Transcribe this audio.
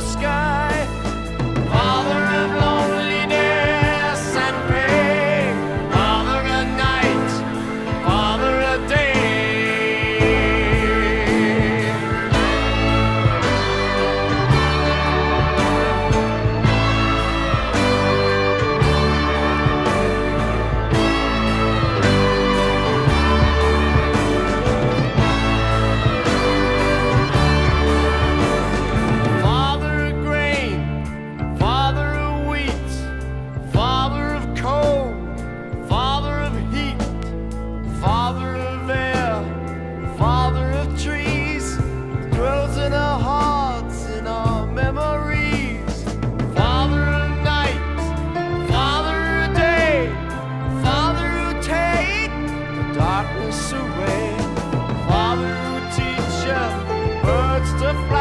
the sky. to fly.